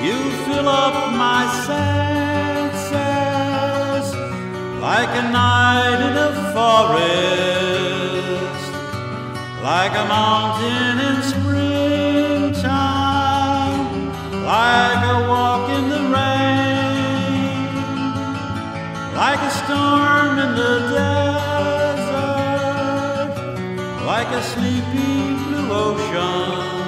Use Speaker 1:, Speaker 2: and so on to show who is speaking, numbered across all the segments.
Speaker 1: You fill up my senses like a night in a forest, like a mountain in springtime, like a walk in the rain, like a storm in the desert, like a sleepy blue ocean.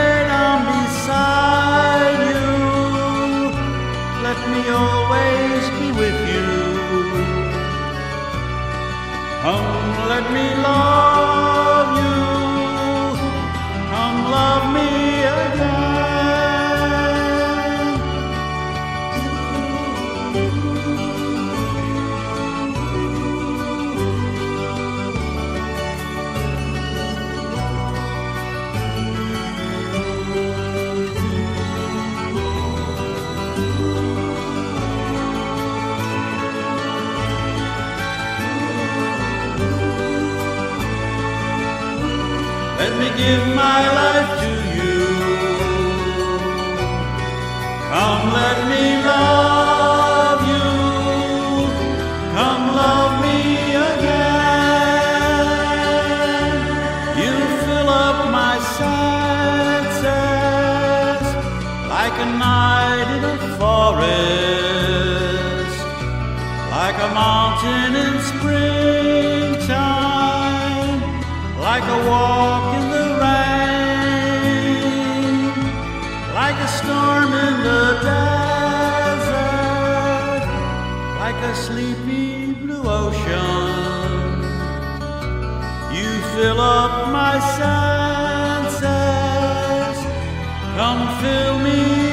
Speaker 1: me always be with you. Come, let me love Let me give my life to you. Come, let me love you. Come, love me again. You fill up my senses like a night in a forest, like a mountain in springtime, like a walk like a sleepy blue ocean. You fill up my senses, come fill me